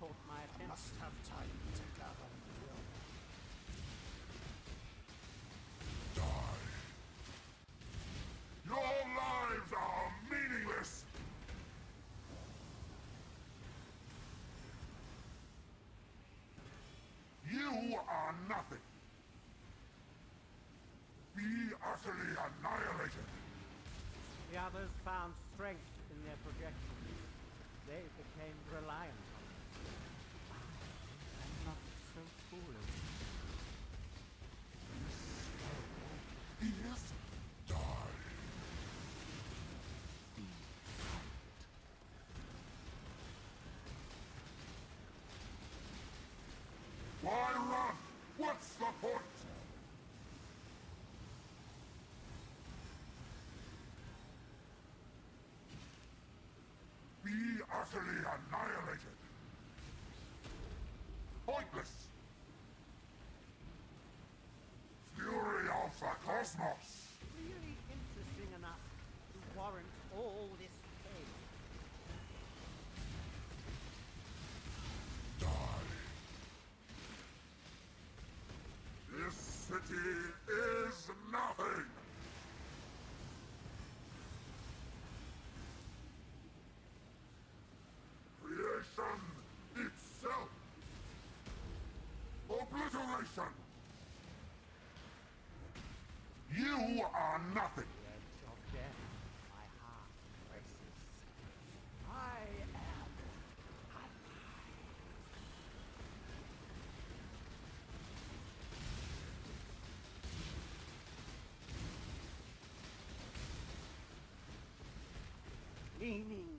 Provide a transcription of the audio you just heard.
caught my attention. Must have time to gather the. Die. Your lives are meaningless! You are nothing! Be utterly annihilated! The others found strength in their projections. They became reliant utterly annihilated. Pointless. Fury of the cosmos. Really interesting enough to warrant all this pain. Die. This city is nothing. Obliteration. You are nothing. Meaning